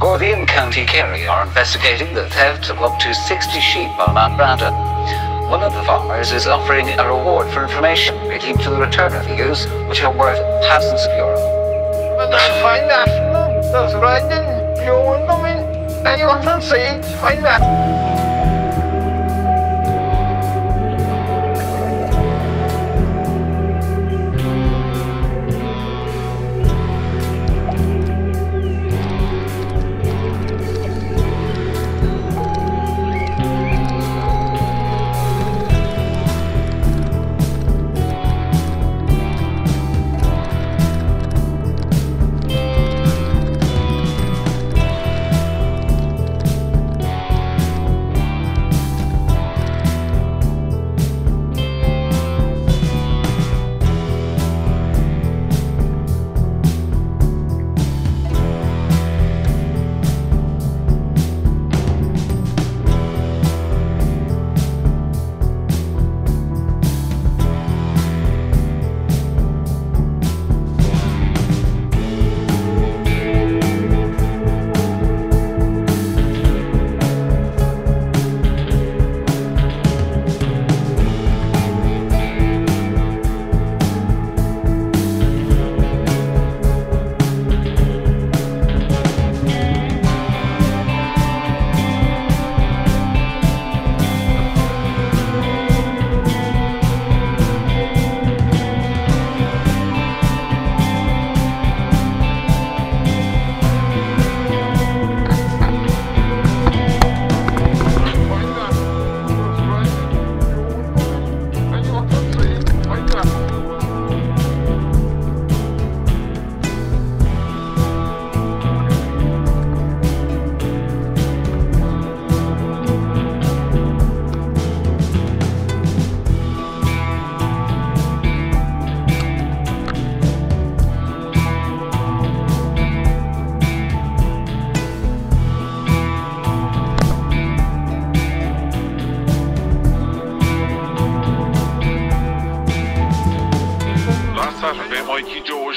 Gordian County Kerry are investigating the theft of up to 60 sheep on Mount Brandon. One of the farmers is offering a reward for information leading to the return of the ewes, which are worth thousands of euro. Find that. That's. You in? Now you see. Find that.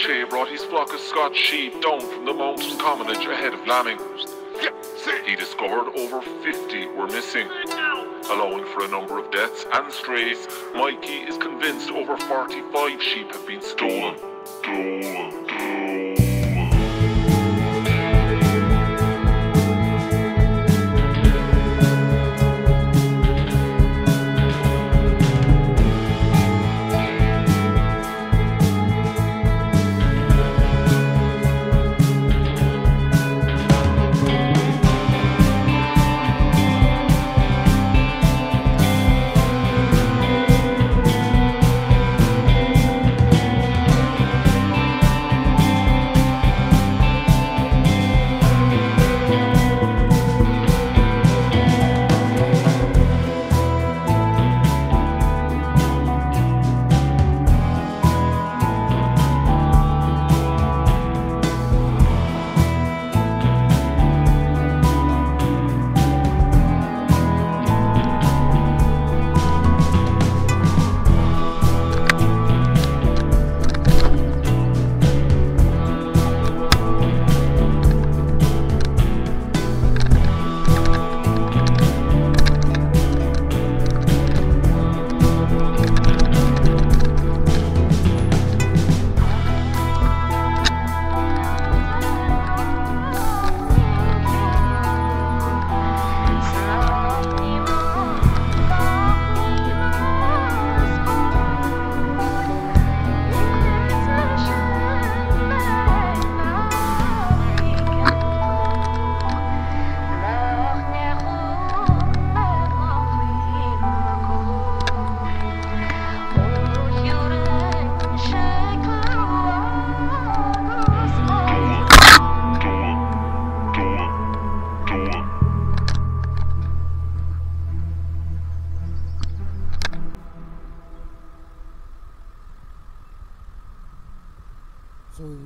O'Shea brought his flock of Scotch sheep down from the mountain commonage ahead of Laminghurst. He discovered over 50 were missing, allowing for a number of deaths and strays. Mikey is convinced over 45 sheep have been stolen. Stolen. Stolen.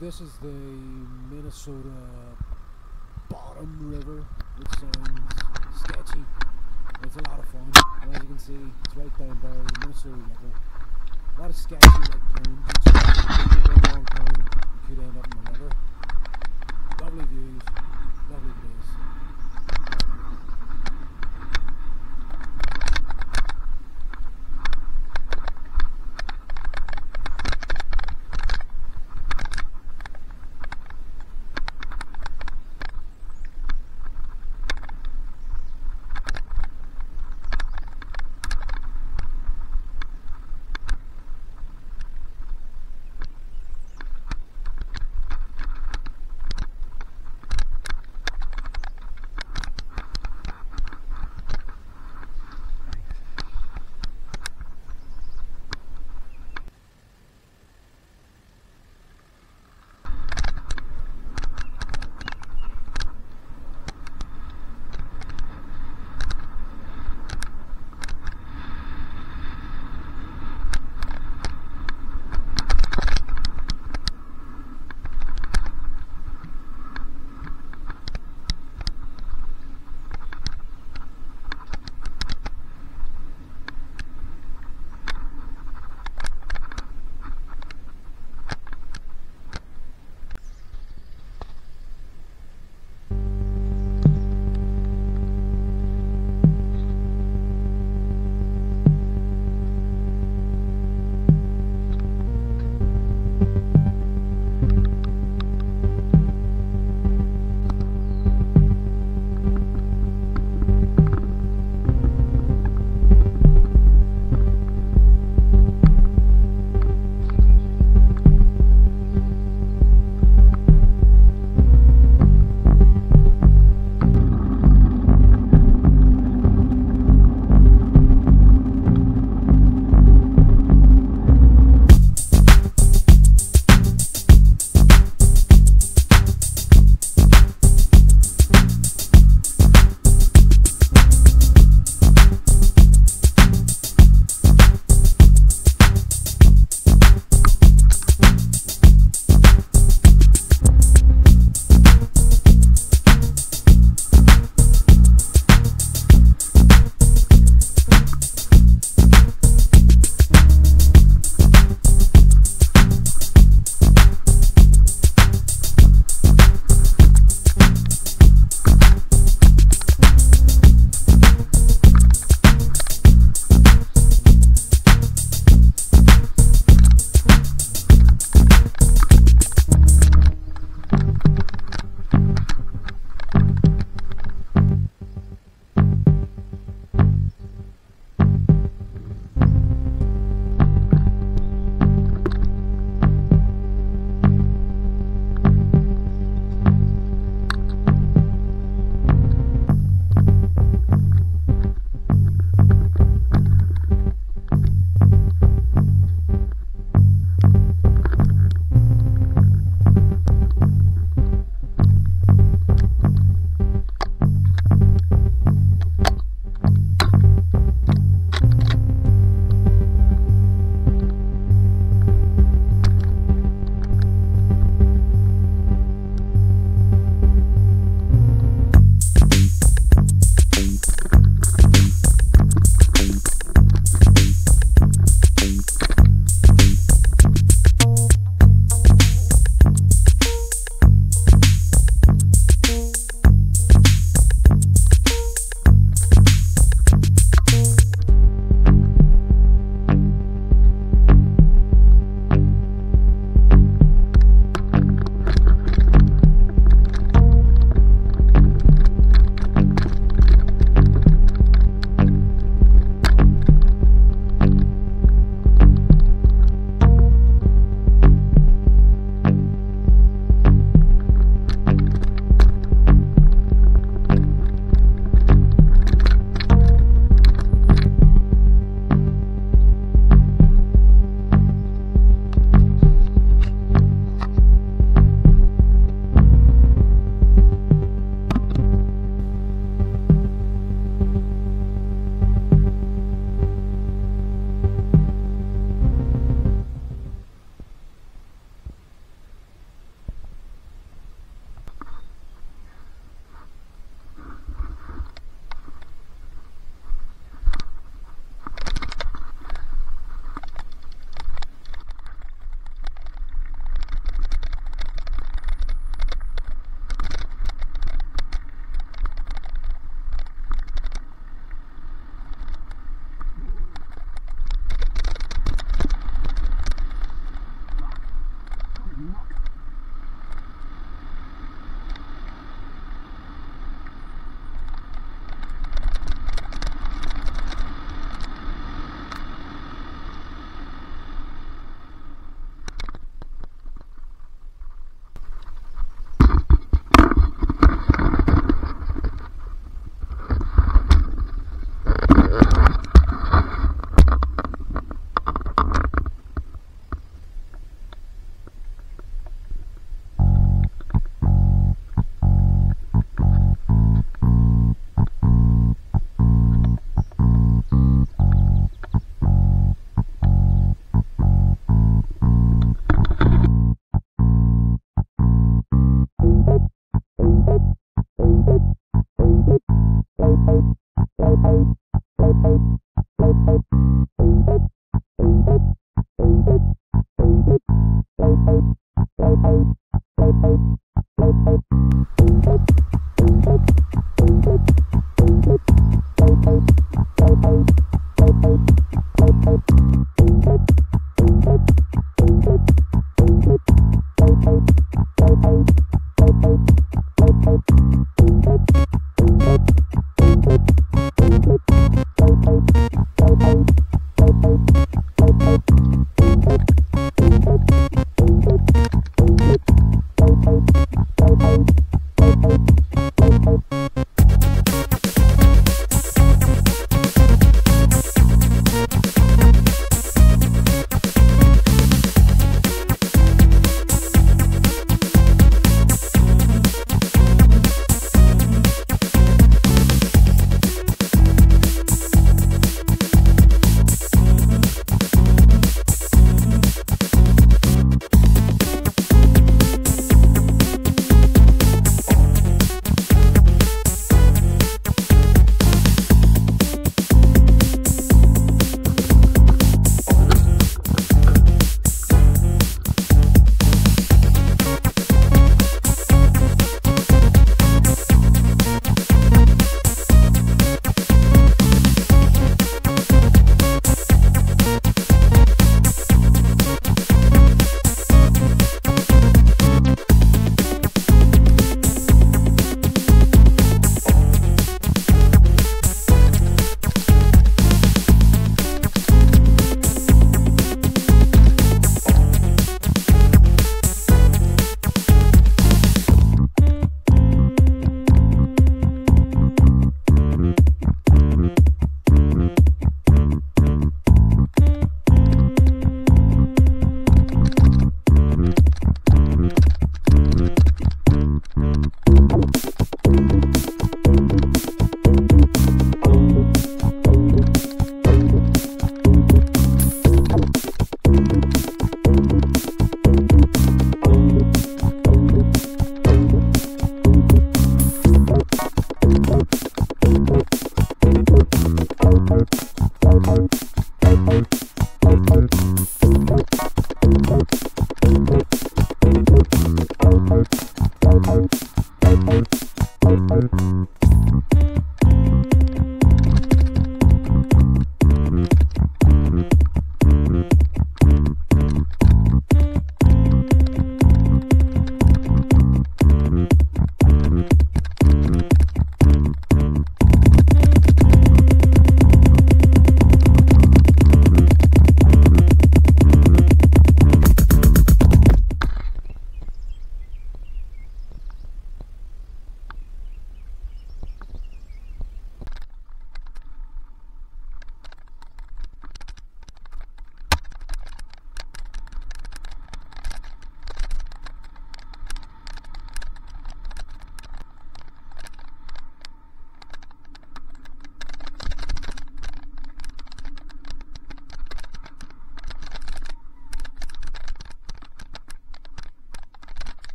This is the Minnesota Bottom River, which sounds sketchy. It's a lot of fun. And as you can see, it's right down there, the Minnesota River. A lot of sketchy like and. You could end up in the river. Lovely views, lovely views. Thank you.